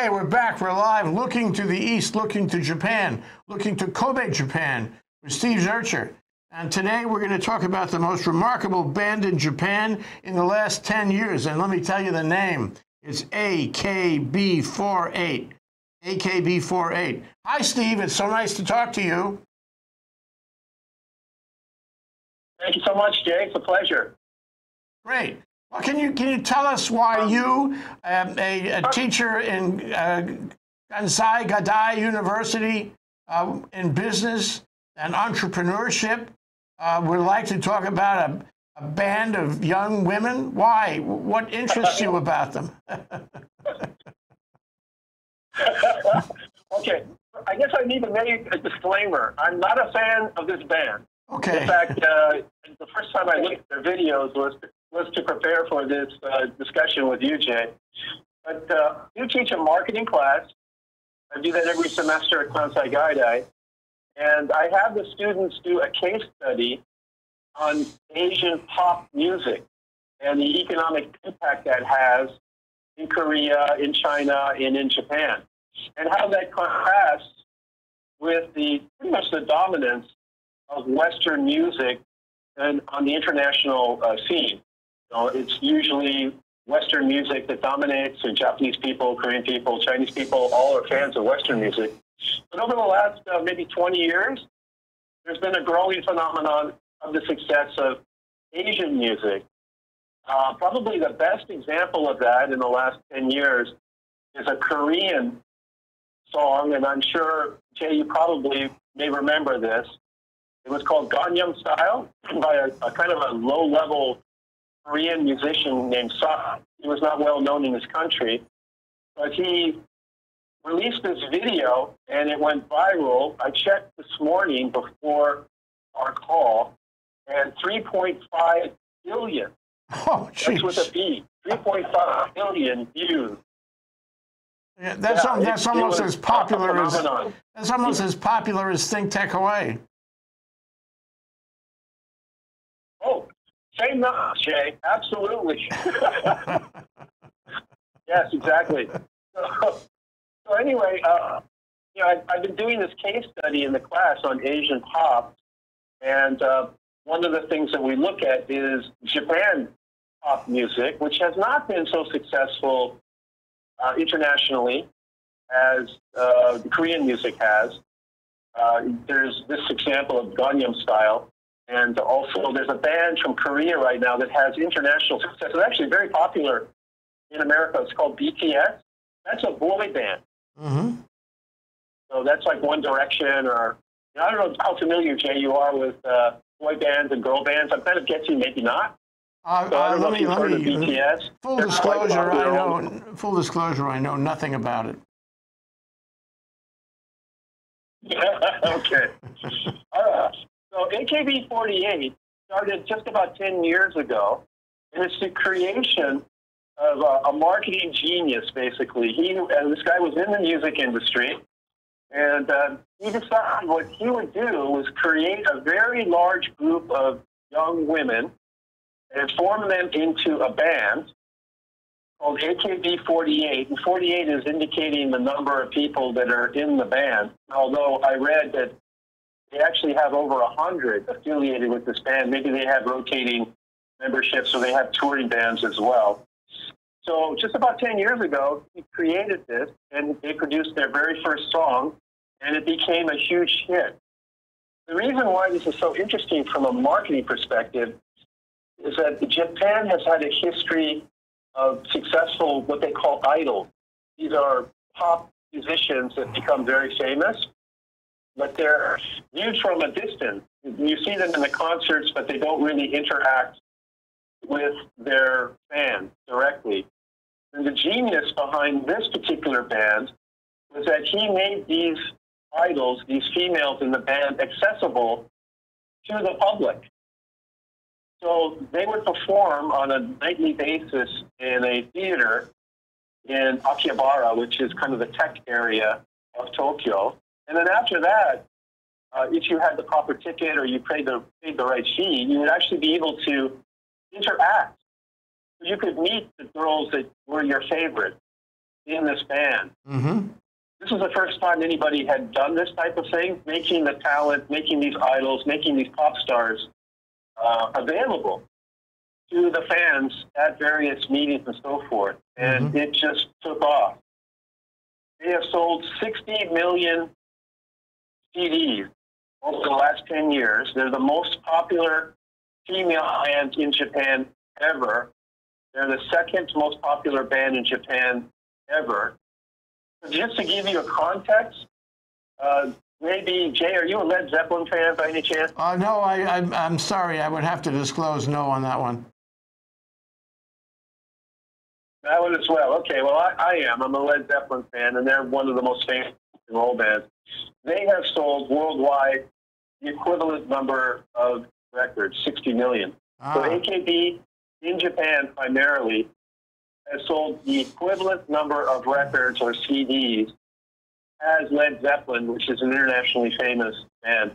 Okay, we're back. We're live, looking to the east, looking to Japan, looking to Kobe, Japan, with Steve Zurcher. And today we're going to talk about the most remarkable band in Japan in the last 10 years. And let me tell you the name. It's AKB48. AKB48. Hi, Steve. It's so nice to talk to you. Thank you so much, Jay. It's a pleasure. Great. Well, can you can you tell us why um, you, um, a, a, teacher in uh, Kansai Gaidai University uh, in business and entrepreneurship, uh, would like to talk about a, a band of young women? Why? What interests you about them? okay, I guess I need to make a disclaimer. I'm not a fan of this band. Okay. In fact, uh, the first time I looked at their videos was was to prepare for this uh, discussion with you, Jay. But uh, you teach a marketing class. I do that every semester at Kansai Gaidai. And I have the students do a case study on Asian pop music and the economic impact that has in Korea, in China, and in Japan, and how that contrasts with the pretty much the dominance of Western music and on the international uh, scene. It's usually Western music that dominates, and Japanese people, Korean people, Chinese people, all are fans of Western music. But over the last uh, maybe 20 years, there's been a growing phenomenon of the success of Asian music. Uh, probably the best example of that in the last 10 years is a Korean song, and I'm sure, Jay, you probably may remember this. It was called Gangnam Style by a, a kind of a low level Korean musician named Psy. He was not well known in his country, but he released this video and it went viral. I checked this morning before our call, and 3.5 billion. Oh, geez. That's with a B. 3.5 billion views. Yeah, that's, yeah, that's it, almost it as popular as that's almost as popular as Think Tech Hawaii. Same not, Jay. Absolutely. yes, exactly. So, so anyway, uh, you know, I've, I've, been doing this case study in the class on Asian pop, and uh, one of the things that we look at is Japan pop music, which has not been so successful uh, internationally as uh, Korean music has. Uh, there's this example of Gangnam Style, and also, there's a band from Korea right now that has international success. It's actually very popular in America. It's called BTS. That's a boy band. Mm-hmm. So that's like One Direction, or you know, I don't know how familiar Jay you are with uh, boy bands and girl bands. I'm kind of guessing maybe not. Uh, so uh, let me, let me, BTS. Full They're disclosure, I know. Full disclosure, I know nothing about it. okay. All right. So AKB48 started just about 10 years ago, and it's the creation of a, a marketing genius, basically. He, uh, this guy was in the music industry, and uh, he decided what he would do was create a very large group of young women and form them into a band called AKB48. And 48 is indicating the number of people that are in the band, although I read that they actually have over a hundred affiliated with this band. Maybe they have rotating memberships so they have touring bands as well. So just about 10 years ago, he created this and they produced their very first song and it became a huge hit. The reason why this is so interesting from a marketing perspective is that Japan has had a history of successful, what they call idols. These are pop musicians that become very famous but they're viewed from a distance. You see them in the concerts, but they don't really interact with their fans directly. And the genius behind this particular band was that he made these idols, these females in the band, accessible to the public. So they would perform on a nightly basis in a theater in Akihabara, which is kind of the tech area of Tokyo. And then after that, uh, if you had the proper ticket or you paid the, paid the right fee, you would actually be able to interact. You could meet the girls that were your favorite. in this band. Mm-hmm. This was the first time anybody had done this type of thing, making the talent, making these idols, making these pop stars uh, available to the fans at various meetings and so forth. And it just took off. They have sold 60 million CDs over the last 10 years. They're the most popular female band in Japan ever. They're the second most popular band in Japan ever. Just to give you a context, uh, maybe, Jay, are you a Led Zeppelin fan by any chance? Uh, no, I, I'm, I'm sorry. I would have to disclose no on that one. That one as well. Okay, well, I, I am. I'm a Led Zeppelin fan, and they're one of the most famous rock and roll bands. They have sold worldwide the equivalent number of records, 60 million. So Ah, AKB in Japan primarily has sold the equivalent number of records or CDs as Led Zeppelin, which is an internationally famous band,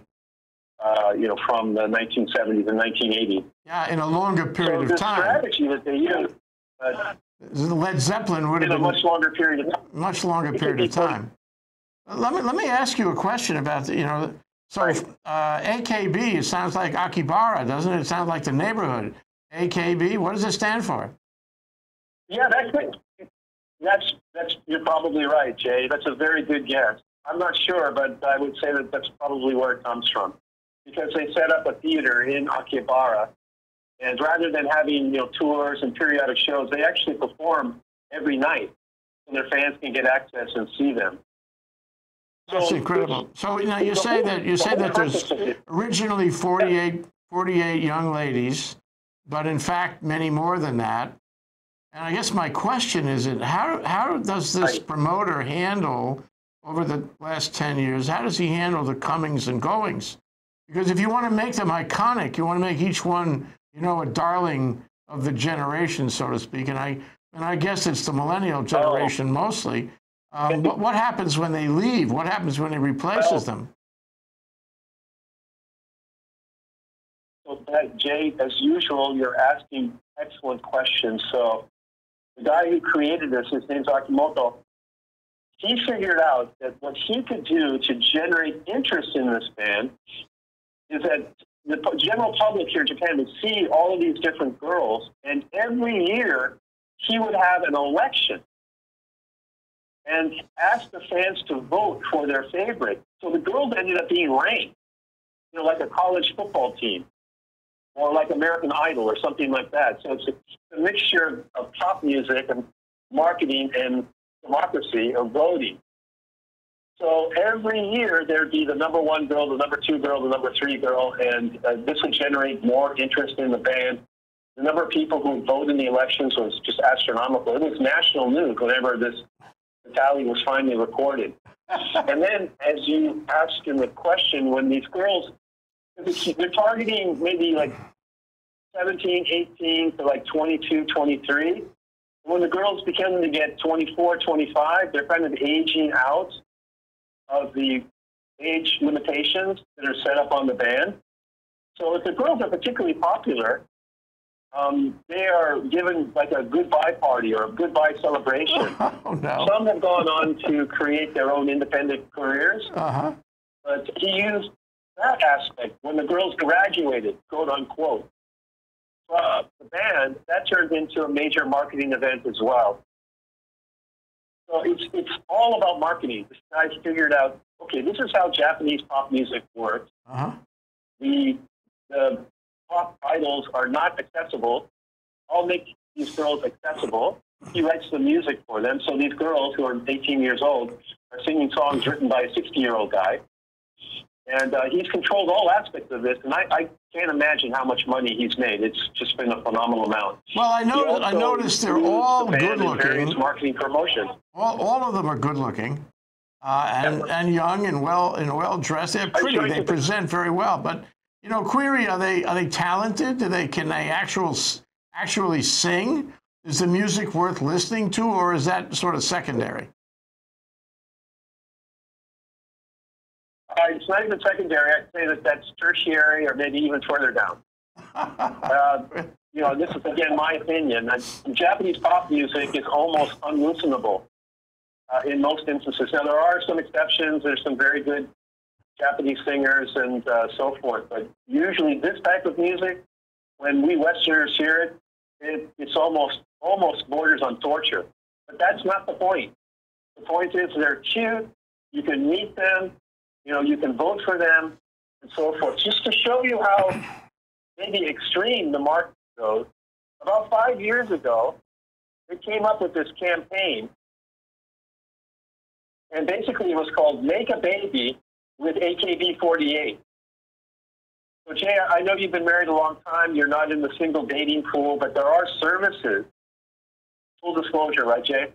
uh, you know, from the 1970s and 1980s. yeah, in a longer So period the of time. strategy that they use uh, Led Zeppelin would in have a much longer period of time. much longer period of time. Let me let me ask you a question about the, you know so Right. uh, AKB it sounds like Akihabara doesn't it? It sounds like the neighborhood. AKB what does it stand for? Yeah, that's good. That's that's you're probably right, Jay. That's a very good guess. I'm not sure, but I would say that that's probably where it comes from, because they set up a theater in Akihabara, and rather than having you know tours and periodic shows, they actually perform every night, and their fans can get access and see them. That's So incredible. So now you say whole- that you say that there's purpose of it- originally 48, 48 young ladies, but in fact many more than that. And I guess my question is, it how how does this promoter handle over the last ten years? How does he handle the comings and goings? Because if you want to make them iconic, you want to make each one, you know, a darling of the generation, so to speak. And I and I guess it's the millennial oh. generation mostly. Um, what, what happens when they leave? What happens when he replaces Well, them? So that, Jay, as usual, you're asking excellent questions. So the guy who created this, his name's Akimoto, he figured out that what he could do to generate interest in this band is that the general public here in Japan would see all of these different girls, and every year he would have an election and asked the fans to vote for their favorite. So the girls ended up being ranked, you know, like a college football team or like American Idol or something like that. So it's a, a mixture of pop music and marketing and democracy of voting. So every year there'd be the number one girl, the number two girl, the number three girl, and uh, this would generate more interest in the band. The number of people who vote in the elections was just astronomical. It was national news whenever this tally was finally recorded. and then, as you asked in the question, when these girls they're targeting maybe like 17, 18 to like 22, 23. When the girls begin to get 24, 25, they're kind of aging out of the age limitations that are set up on the band. So if the girls are particularly popular, um, they are given like a goodbye party or a goodbye celebration. Oh no. Some have gone on to create their own independent careers. Uh huh. But he used that aspect when the girls graduated, quote unquote. Uh, the band that turned into a major marketing event as well. So it's it's all about marketing. This guy figured out, okay, this is how Japanese pop music works. Uh huh. The the pop idols are not accessible. I'll make these girls accessible. He writes the music for them, so these girls who are 18 years old are singing songs written by a 60 year old guy. And uh, he's controlled all aspects of this, and I, I can't imagine how much money he's made. It's just been a phenomenal amount. Well, I know. I noticed they're all the good looking. marketing promotion. All, all of them are good looking, uh, and and young and well and well dressed. They're pretty. They present very well. But you know, Query, are they are they talented? Do they can they actual actually sing? Is the music worth listening to, or is that sort of secondary? Uh, it's not even secondary. I'd say that that's tertiary or maybe even further down. Uh, you know, this is again my opinion. Japanese pop music is almost unlistenable uh, in most instances. Now, there are some exceptions. There's some very good Japanese singers and uh, so forth, but usually this type of music, when we Westerners hear it, it, it's almost almost borders on torture. But that's not the point. The point is they're cute. You can meet them. You know, you can vote for them, and so forth. Just to show you how maybe extreme the market goes. About five years ago, they came up with this campaign, and basically it was called "Make a Baby with AKB48." So Jay, I know you've been married a long time. You're not in the single dating pool, but there are services. Full disclosure, right, Jay?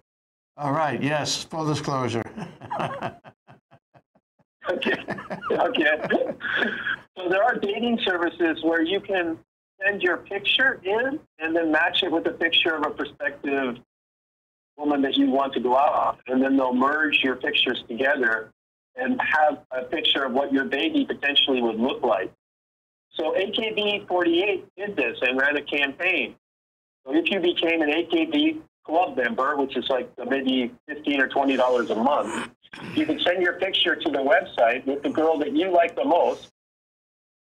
All right. Yes, full disclosure. okay. Okay. so there are dating services where you can send your picture in and then match it with a picture of a prospective woman that you want to go out on, and then they'll merge your pictures together and have a picture of what your baby potentially would look like. So AKB 48 did this and ran a campaign. So if you became an AKB club member, which is like maybe 15 or $20 a month, you could send your picture to the website with the girl that you like the most,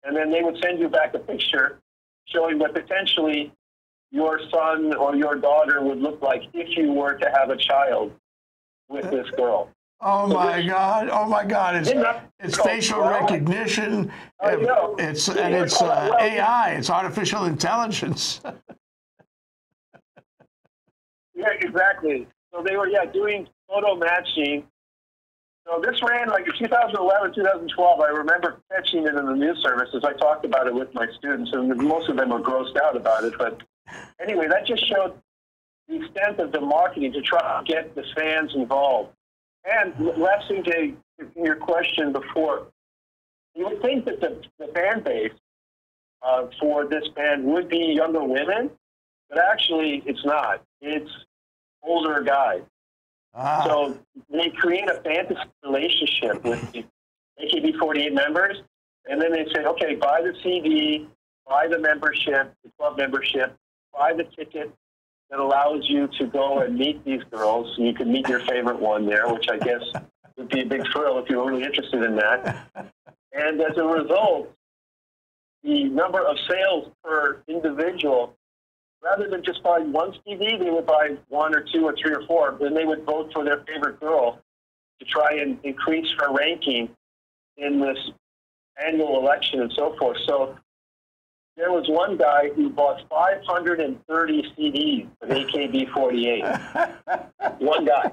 and then they would send you back a picture showing what potentially your son or your daughter would look like if you were to have a child with this girl. Oh my God! Oh my God! It's it's facial recognition. It's and it's uh, AI. It's artificial intelligence. yeah, exactly. So they were yeah doing photo matching. So this ran like in 2011, 2012. I remember catching it in the news services. I talked about it with my students, and most of them were grossed out about it. But anyway, that just showed the extent of the marketing to try to get the fans involved. And last thing, Jay, your question before, you would think that the, the fan base uh, for this band would be younger women, but actually it's not. It's older guys. Ah. So they create a fantasy relationship with the AKB48 members, and then they say, okay, buy the CD, buy the membership, the club membership, buy the ticket, that allows you to go and meet these girls. You can meet your favorite one there, which I guess would be a big thrill if you were really interested in that. And as a result, the number of sales per individual, rather than just buying one CD, they would buy one or two or three or four. Then they would vote for their favorite girl to try and increase her ranking in this annual election and so forth. So there was one guy who bought 530 CDs of AKB 48. one guy.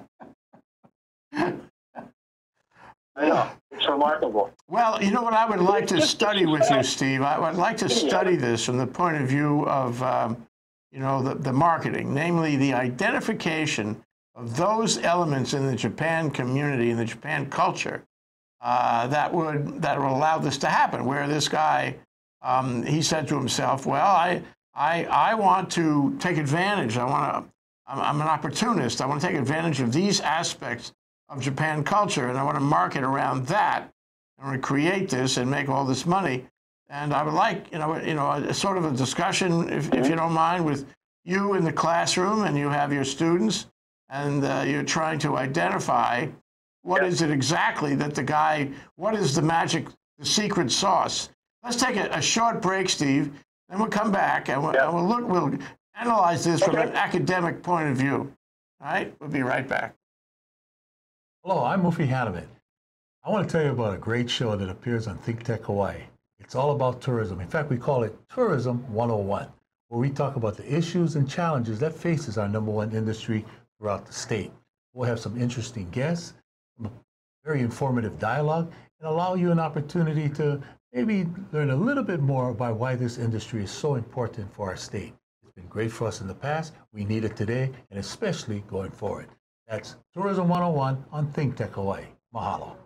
I know. It's remarkable. Well, you know what I would like to study with you, Steve? I would like to study this from the point of view of, um, you know, the, the marketing, namely the identification of those elements in the Japan community, in the Japan culture, uh, that would that would allow this to happen, where this guy um, he said to himself, well, I, I, I want to take advantage. I want to, I'm, I'm an opportunist. I want to take advantage of these aspects of Japan culture, and I want to market around that. I want to create this and make all this money. And I would like, you know, you know, a, sort of a discussion, if, if you don't mind, with you in the classroom, and you have your students, and uh, you're trying to identify what is it exactly that the guy, what is the magic, the secret sauce Let's take a, a short break, Steve. Then we'll come back and we'll, and we'll look. We'll analyze this okay. from an academic point of view. All right, we'll be right back. Hello, I'm Mufi Hannemann. I want to tell you about a great show that appears on Think Tech Hawaii. It's all about tourism. In fact, we call it Tourism 101, where we talk about the issues and challenges that faces our number one industry throughout the state. We'll have some interesting guests, very informative dialogue, and allow you an opportunity to maybe learn a little bit more about why this industry is so important for our state. It's been great for us in the past, we need it today, and especially going forward. That's Tourism 101 on Think Tech Hawaii. Mahalo.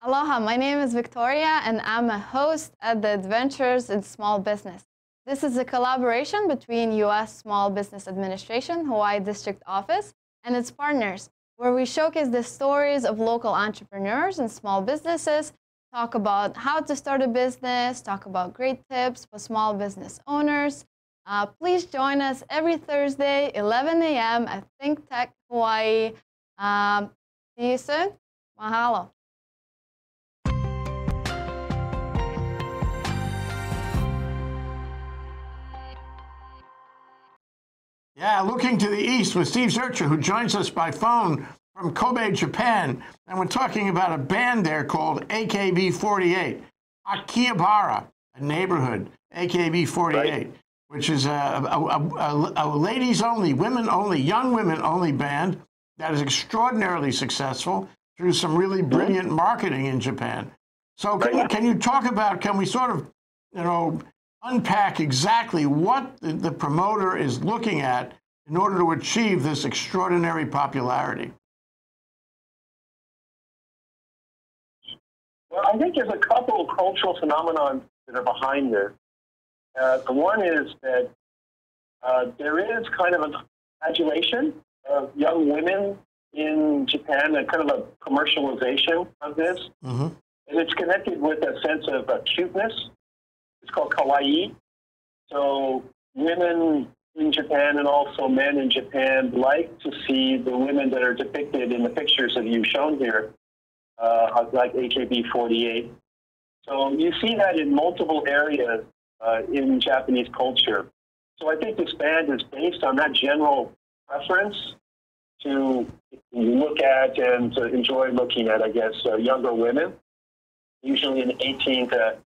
Aloha, my name is Victoria, and I'm a host at the Adventures in Small Business. This is a collaboration between U.S. Small Business Administration, Hawaii District Office, and its partners, where we showcase the stories of local entrepreneurs and small businesses talk about how to start a business, talk about great tips for small business owners. Uh, please join us every Thursday, 11 a.m. at Think Tech Hawaii Um, see you soon. Mahalo. Yeah, looking to the east with Steve Zurcher, who joins us by phone from Kobe, Japan. And we're talking about a band there called AKB 48, Akihabara, a neighborhood, AKB 48, right. which is a, a, a, a ladies only, women only, young women only band that is extraordinarily successful through some really mm-hmm. brilliant marketing in Japan. So can, you, can you talk about, can we sort of, you know, unpack exactly what the, the promoter is looking at in order to achieve this extraordinary popularity? Well, I think there's a couple of cultural phenomena that are behind this. Uh, the one is that uh, there is kind of an adulation of young women in Japan, a kind of a commercialization of this. Mm-hmm. And it's connected with a sense of uh, cuteness it's called kawaii. So women in Japan and also men in Japan like to see the women that are depicted in the pictures that you've shown here, uh, like AKB48. So you see that in multiple areas uh, in Japanese culture. So I think this band is based on that general preference to look at and to enjoy looking at, I guess, uh, younger women, usually in 18 to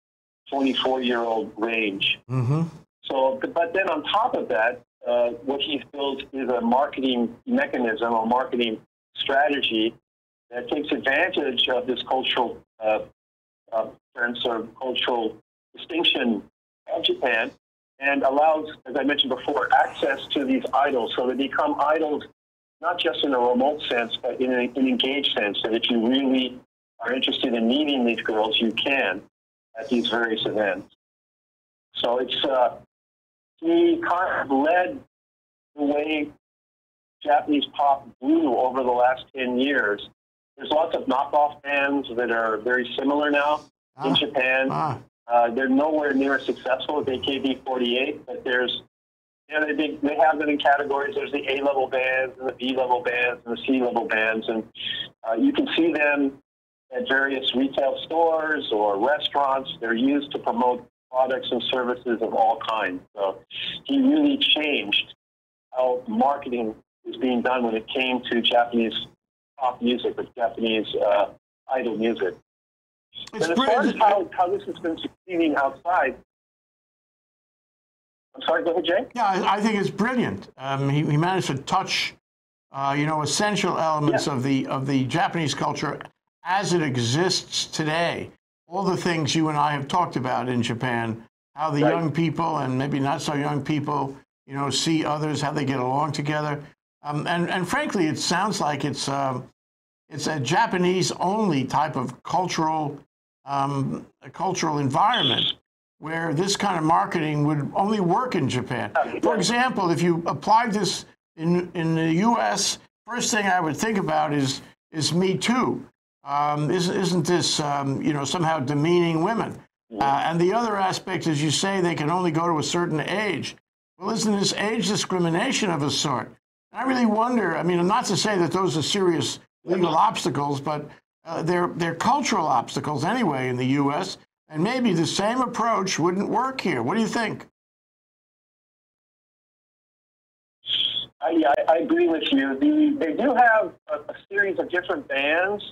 24 year old range. Mm-hmm. So, but then on top of that, uh, what he's built is a marketing mechanism a marketing strategy that takes advantage of this cultural uh, uh, cultural distinction of Japan and allows, as I mentioned before, access to these idols. So they become idols not just in a remote sense, but in an engaged sense. That if you really are interested in meeting these girls, you can at these various events. So it's uh, he kind of led the way Japanese pop blew over the last 10 years. There's lots of knockoff bands that are very similar now ah, in Japan. Ah. Uh, they're nowhere near as successful as AKB48, but there's you know, they, they have them in categories. There's the A level bands and the B level bands and the C level bands, and uh, you can see them at various retail stores or restaurants. They're used to promote products and services of all kinds. So he really changed how marketing is being done when it came to Japanese pop music or Japanese uh, idol music. It's and as far as how, how this has been succeeding outside, I'm sorry, go ahead, Jay. Yeah, I, I think it's brilliant. Um, he, he, managed to touch, uh, you know, essential elements yeah. of the of the Japanese culture as it exists today. All the things you and I have talked about in Japan, how the right. young people and maybe not so young people, you know, see others, how they get along together. Um, and, and frankly, it sounds like it's, uh, it's a Japanese only type of cultural, um, cultural environment where this kind of marketing would only work in Japan. For example, if you applied this in, in the US, first thing I would think about is, is Me Too. Um, isn't, isn't this, um, you know, somehow demeaning women? Uh, and the other aspect is you say they can only go to a certain age. Well, isn't this age discrimination of a sort? I really wonder. I mean, not to say that those are serious legal obstacles, but uh, they're, they're cultural obstacles anyway in the U.S., and maybe the same approach wouldn't work here. What do you think? I, I, agree with you. The, they do have a, a series of different bands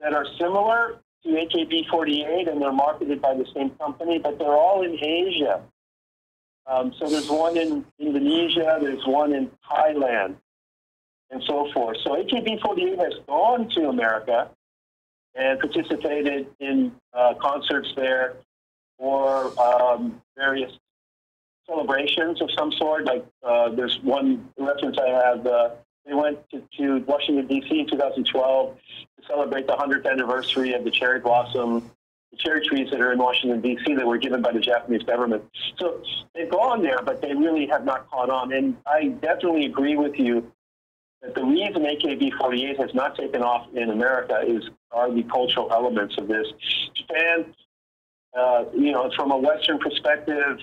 that are similar to AKB48 and they're marketed by the same company, but they're all in Asia. Um, so there's one in Indonesia, there's one in Thailand, and so forth. So AKB48 has gone to America and participated in uh, concerts there or um, various celebrations of some sort. Like uh, there's one reference I have. Uh, they went to, to Washington, D.C. in 2012 to celebrate the 100th anniversary of the cherry blossom, cherry trees that are in Washington, D.C. that were given by the Japanese government. So they've gone there, but they really have not caught on. And I definitely agree with you that the reason AKB48 has not taken off in America is are the cultural elements of this. Japan, uh, you know, from a Western perspective,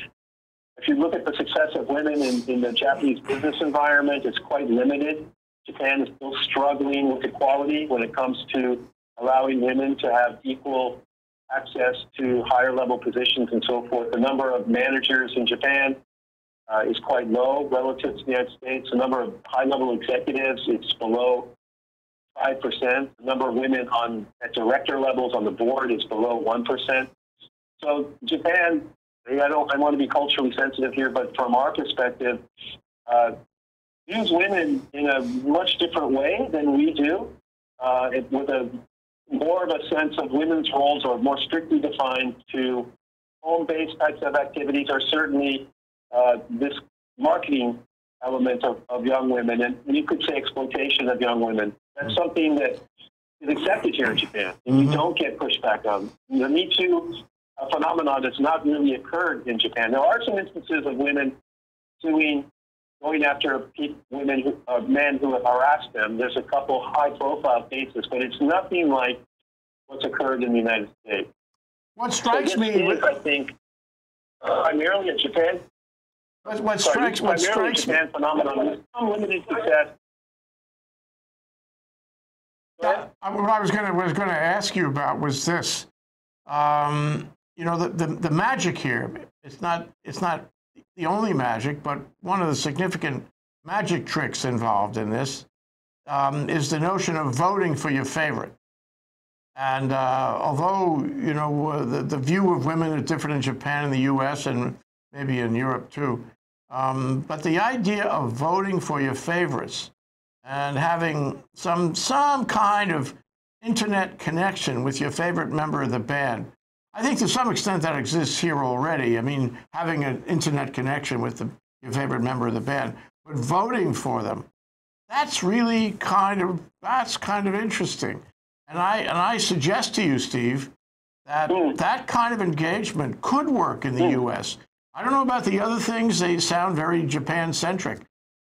if you look at the success of women in, in the Japanese business environment, it's quite limited. Japan is still struggling with equality when it comes to allowing women to have equal access to higher level positions and so forth. The number of managers in Japan uh, is quite low relative to the United States. The number of high level executives is below 5%. The number of women on at director levels on the board is below 1%. So Japan, I don't I want to be culturally sensitive here, but from our perspective, uh, views women in a much different way than we do, uh, it, with a more of a sense of women's roles are more strictly defined to home-based types of activities are certainly uh, this marketing element of, of young women, and you could say exploitation of young women. That's mm-hmm. something that is accepted here in Japan, and mm-hmm. you don't get pushback on. The Me Too phenomenon has not really occurred in Japan. There are some instances of women suing going after women, who, uh, men who have harassed them. There's a couple high-profile cases, but it's nothing like what's occurred in the United States. What strikes so me, is, I think, uh, primarily in Japan. What, what strikes, what strikes Japan me, phenomenon. Some limited success. That, what I was going to was going to ask you about was this. Um, you know, the, the, the magic here. It's not it's not the only magic, but one of the significant magic tricks involved in this um, is the notion of voting for your favorite. And uh, although, you know, uh, the, the view of women is different in Japan and the US and maybe in Europe too, um, but the idea of voting for your favorites and having some, some kind of internet connection with your favorite member of the band I think to some extent that exists here already. I mean, having an internet connection with the, your favorite member of the band, but voting for them, that's really kind of that's kind of interesting. And I and I suggest to you, Steve, that mm. that kind of engagement could work in the mm. U.S. I don't know about the other things; they sound very Japan-centric.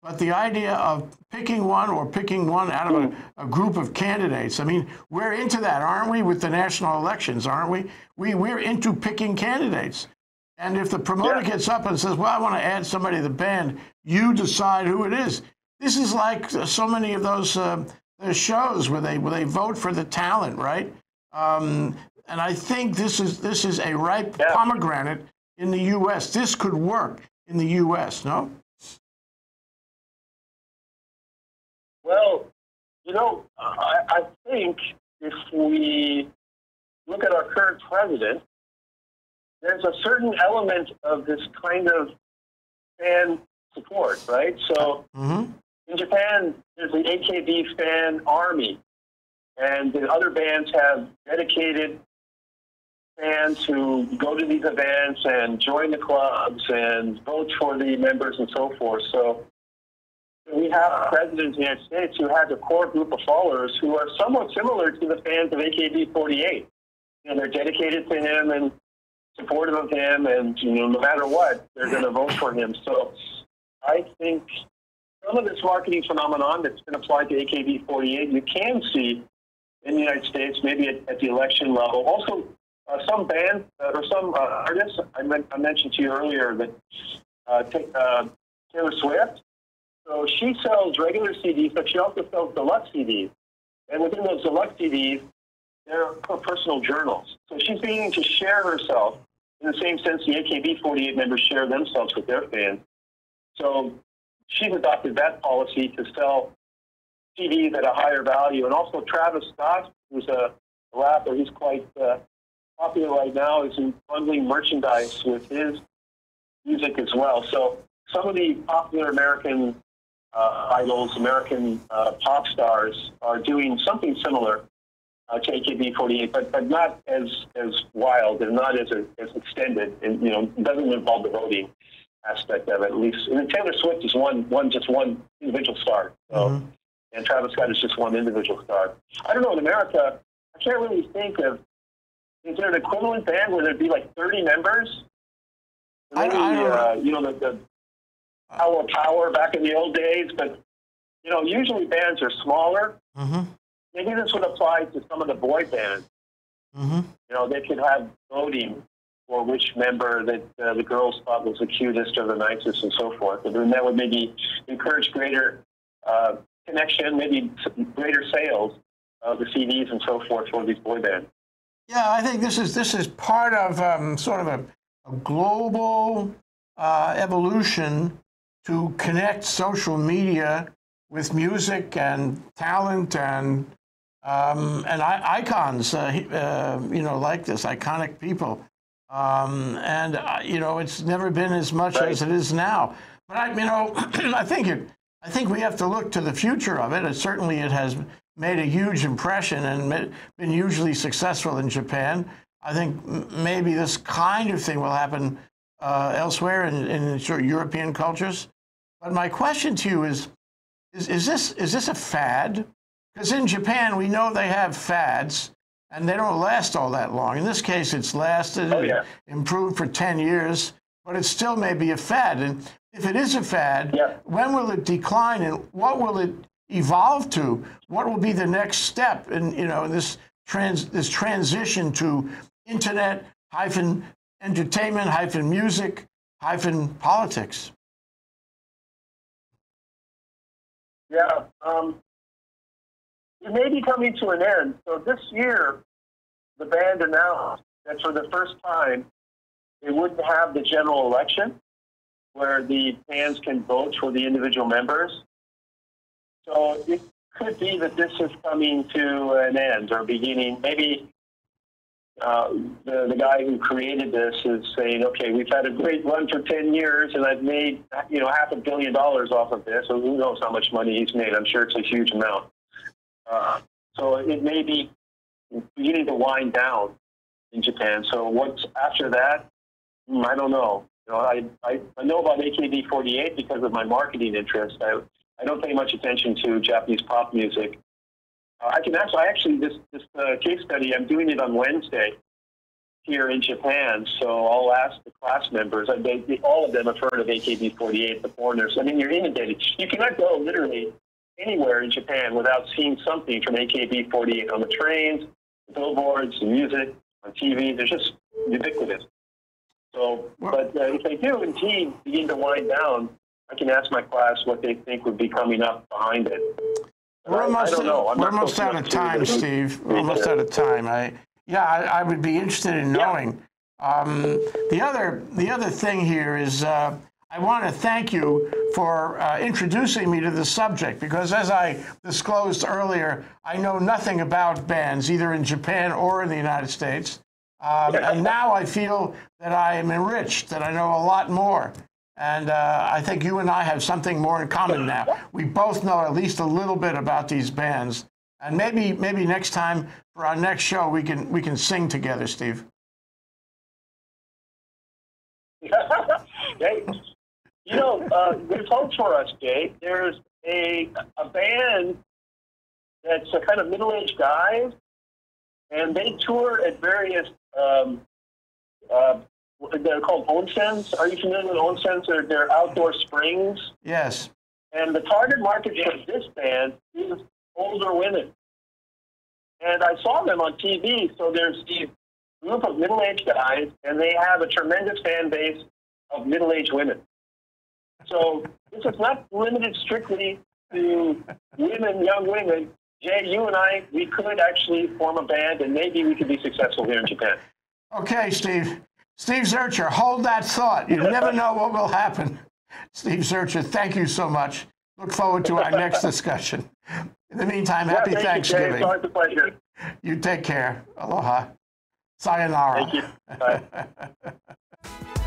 But the idea of picking one or picking one out of a, a, group of candidates, I mean, we're into that, aren't we, with the national elections, aren't we? we we're into picking candidates. And if the promoter yeah. gets up and says, well, I want to add somebody to the band, you decide who it is. This is like so many of those uh, shows where they, where they vote for the talent, right? Um, and I think this is, this is a ripe yeah. pomegranate in the U.S. This could work in the U.S., no? Well, you know, I, I think if we look at our current president, there's a certain element of this kind of fan support, right? So mm-hmm. in Japan, there's the AKB fan army, and the other bands have dedicated fans who go to these events and join the clubs and vote for the members and so forth. So we have a president of the United States who has a core group of followers who are somewhat similar to the fans of AKB48. You know, they're dedicated to him and supportive of him, and you know, no matter what, they're going to vote for him. So, I think some of this marketing phenomenon that's been applied to AKB48, you can see in the United States, maybe at, at the election level. Also, uh, some bands uh, or some uh, artists, I, meant, I, mentioned to you earlier that uh, uh, Taylor Swift so she sells regular CDs, but she also sells deluxe CDs. And within those deluxe CDs, there are her personal journals. So she's beginning to share herself in the same sense the AKB48 members share themselves with their fans. So she's adopted that policy to sell CDs at a higher value. And also Travis Scott, who's a rapper, he's quite uh, popular right now, is bundling merchandise with his music as well. So some of the popular American uh, idols, American uh, pop stars, are doing something similar uh, to AKB48, but, but not as as wild and not as as extended, and you know doesn't involve the voting aspect of it. At least, and Taylor Swift is one one just one individual star, so, mm-hmm. and Travis Scott is just one individual star. I don't know in America, I can't really think of. Is there an equivalent band where there'd be like 30 members? Maybe, I, I uh, you know, the, the Power Power back in the old days, but you know, usually bands are smaller. Mm-hmm. Maybe this would apply to some of the boy bands. Mm-hmm. You know, they could have voting for which member that uh, the girls thought was the cutest or the nicest and so forth. And then that would maybe encourage greater uh, connection, maybe greater sales of the CDs and so forth for these boy bands. Yeah, I think this is this is part of um, sort of a, a global uh, evolution to connect social media with music and talent and um, and icons, uh, uh, you know, like this, iconic people. Um, and uh, you know, it's never been as much right. as it is now. But I, you know, I think it, I think we have to look to the future of it. it. Certainly, it has made a huge impression and been hugely successful in Japan. I think maybe this kind of thing will happen uh, elsewhere in, in sort of European cultures. But my question to you is, is, is this is this a fad? Because in Japan, we know they have fads, and they don't last all that long. In this case, it's lasted, oh, yeah. improved for 10 years, but it still may be a fad. And if it is a fad, yeah. when will it decline, and what will it evolve to? What will be the next step in you know this trans this transition to internet hyphen entertainment hyphen music hyphen politics? Yeah, um, it may be coming to an end. So this year, the band announced that for the first time, they wouldn't have the general election where the fans can vote for the individual members. So it could be that this is coming to an end or beginning. Maybe uh, the, the guy who created this is saying, okay, we've had a great run for 10 years and I've made, you know, half a billion dollars off of this. So who knows how much money he's made? I'm sure it's a huge amount. Uh, so it may be beginning to wind down in Japan. So what's after that? Hmm, I don't know. You know, I, I, I know about AKB48 because of my marketing interest. I, I don't pay much attention to Japanese pop music. Uh, I can actually, I actually this this uh, case study, I'm doing it on Wednesday here in Japan. So I'll ask the class members. I, they, they, all of them have heard of AKB48, the foreigners. I mean, you're inundated. You cannot go literally anywhere in Japan without seeing something from AKB48 on the trains, the billboards, the music, on TV. They're just ubiquitous. So, but uh, if they do indeed begin to wind down, I can ask my class what they think would be coming up behind it. We're almost, we're almost out of time, Steve. We're almost out of time. I, yeah, I, I would be interested in knowing. Yeah. Um, the other, the other thing here is uh, I want to thank you for uh, introducing me to the subject because, as I disclosed earlier, I know nothing about bands, either in Japan or in the United States. Um, and now I feel that I am enriched, that I know a lot more. And uh, I think you and I have something more in common now. We both know at least a little bit about these bands. And maybe, maybe next time for our next show, we can, we can sing together, Steve. You know, uh, there's hope for us, Jay. There's a a band that's a kind of middle-aged guys, and they tour at various. Um, uh, they're called onsens. Are you familiar with onsens? They're, they're outdoor springs. Yes. And the target market for this band is older women. And I saw them on TV. So there's these group of middle-aged guys, and they have a tremendous fan base of middle-aged women. So this is not limited strictly to women, young women. Jay, you and I, we could actually form a band, and maybe we could be successful here in Japan. Okay, Steve. Steve Zurcher, hold that thought. You never know what will happen. Steve Zurcher, thank you so much. Look forward to our next discussion. In the meantime, yeah, happy Thanksgiving. You, it's a pleasure. You take care. Aloha. Sayonara. Thank you. Bye.